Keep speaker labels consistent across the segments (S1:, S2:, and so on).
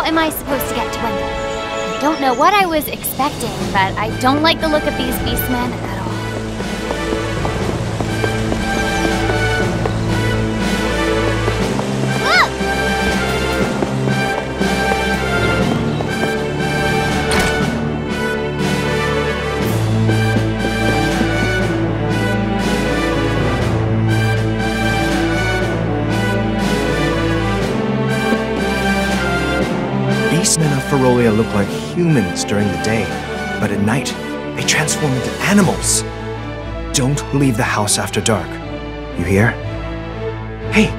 S1: How am I supposed to get to Wendel? I don't know what I was expecting, but I don't like the look of these beastmen
S2: Ferolia look like humans during the day, but at night, they transform into animals. Don't leave the house after dark. You hear? Hey,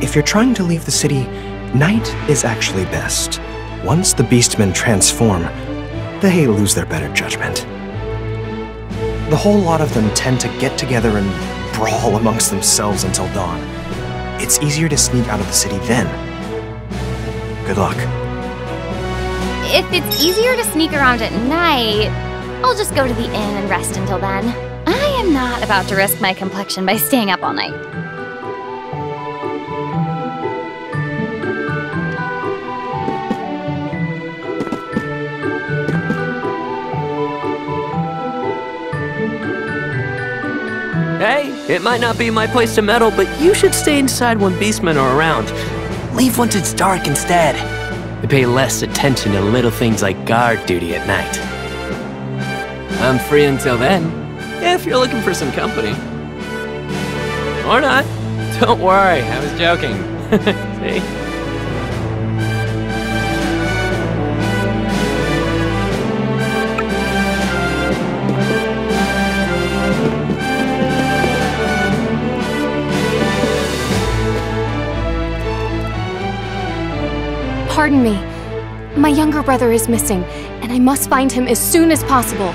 S2: if you're trying to leave the city, night is actually best. Once the beastmen transform, they lose their better judgment. The whole lot of them tend to get together and brawl amongst themselves until dawn. It's easier to sneak out of the city then. Good luck.
S1: If it's easier to sneak around at night, I'll just go to the inn and rest until then. I am not about to risk my complexion by staying up all night.
S3: Hey, it might not be my place to meddle, but you should stay inside when beastmen are around. Leave once it's dark instead. They pay less attention to little things like guard duty at night. I'm free until then, if you're looking for some company. Or not. Don't worry, I was joking. See?
S4: Pardon me. My younger brother is missing, and I must find him as soon as possible.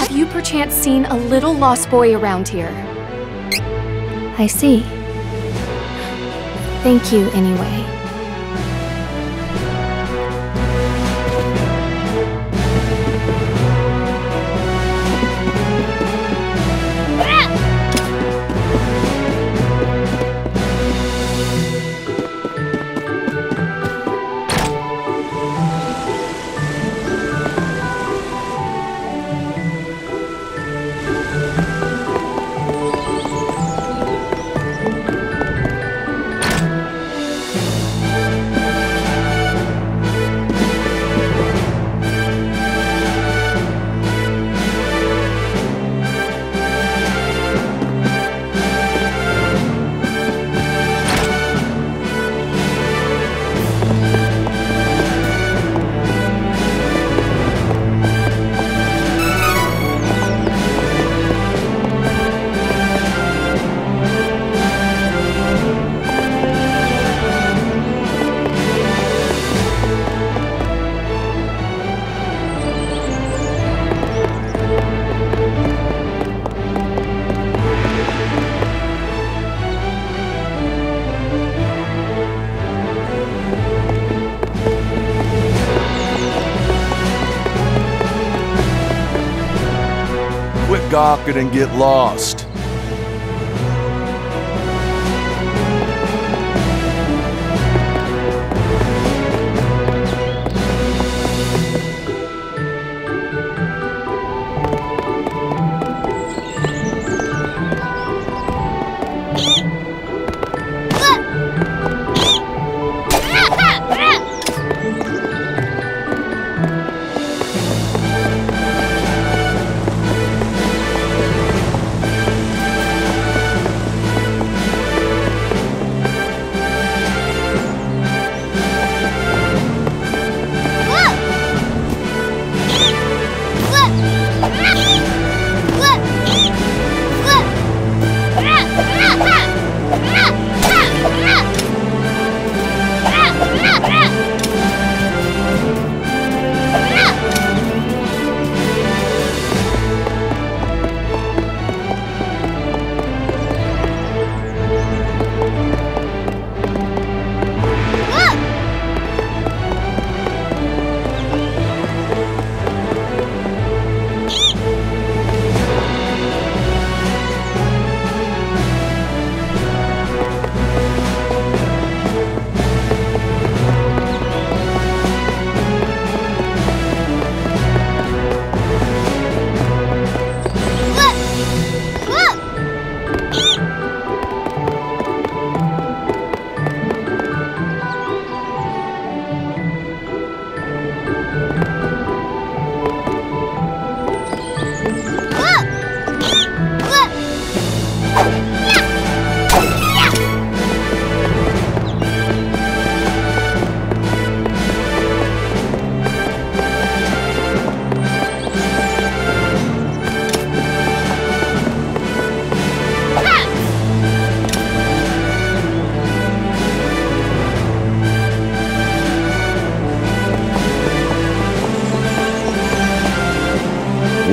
S4: Have you perchance seen a little lost boy around here? I see. Thank you, anyway.
S5: And get lost.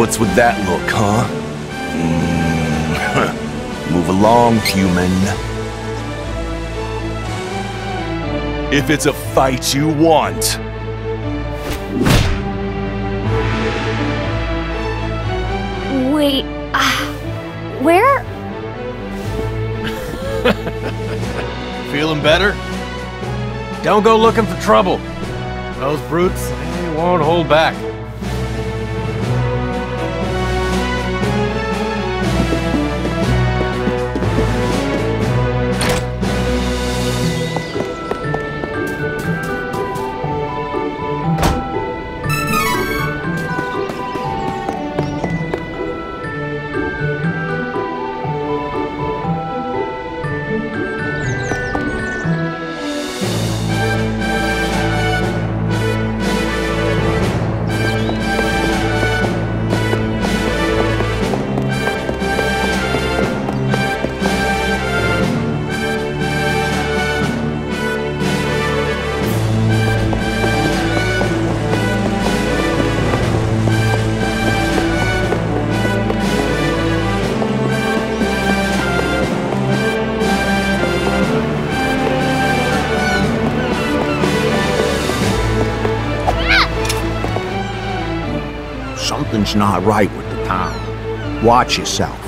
S5: With that look, huh? Mm. Move along, human. If it's a fight you want.
S1: Wait, uh, where?
S6: Feeling better? Don't go looking for trouble. Those brutes, they won't hold back.
S7: Something's not right with the town. Watch yourself.